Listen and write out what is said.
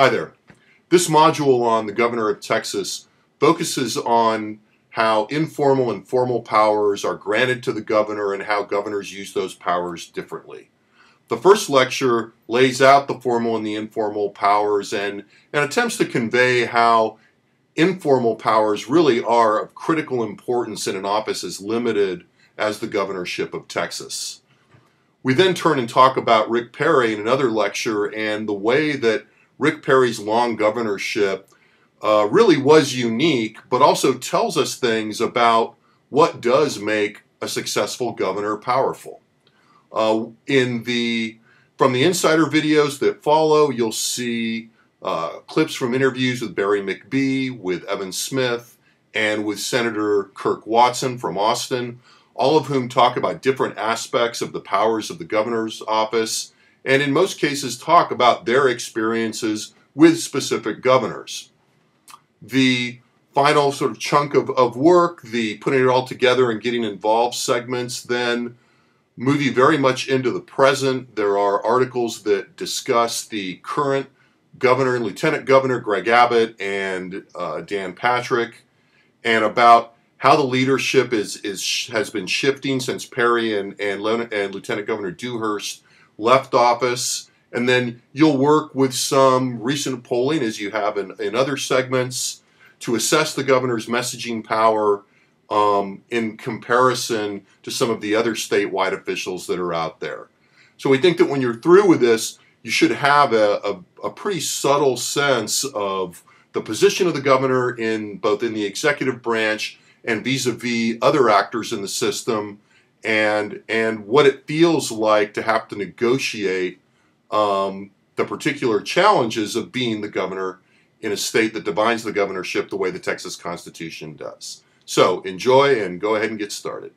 Hi there. This module on the governor of Texas focuses on how informal and formal powers are granted to the governor and how governors use those powers differently. The first lecture lays out the formal and the informal powers and, and attempts to convey how informal powers really are of critical importance in an office as limited as the governorship of Texas. We then turn and talk about Rick Perry in another lecture and the way that Rick Perry's long governorship uh, really was unique, but also tells us things about what does make a successful governor powerful. Uh, in the from the insider videos that follow, you'll see uh, clips from interviews with Barry McBee, with Evan Smith, and with Senator Kirk Watson from Austin, all of whom talk about different aspects of the powers of the governor's office, and in most cases talk about their experiences with specific governors. The final sort of chunk of, of work, the putting it all together and getting involved segments, then move you very much into the present. There are articles that discuss the current governor and lieutenant governor, Greg Abbott and uh, Dan Patrick, and about how the leadership is, is has been shifting since Perry and, and, and Lieutenant Governor Dewhurst left office and then you'll work with some recent polling, as you have in, in other segments, to assess the governor's messaging power um, in comparison to some of the other statewide officials that are out there. So we think that when you're through with this, you should have a, a, a pretty subtle sense of the position of the governor in both in the executive branch and vis-a-vis other actors in the system and and what it feels like to have to negotiate um, the particular challenges of being the governor in a state that defines the governorship the way the Texas Constitution does. So enjoy and go ahead and get started.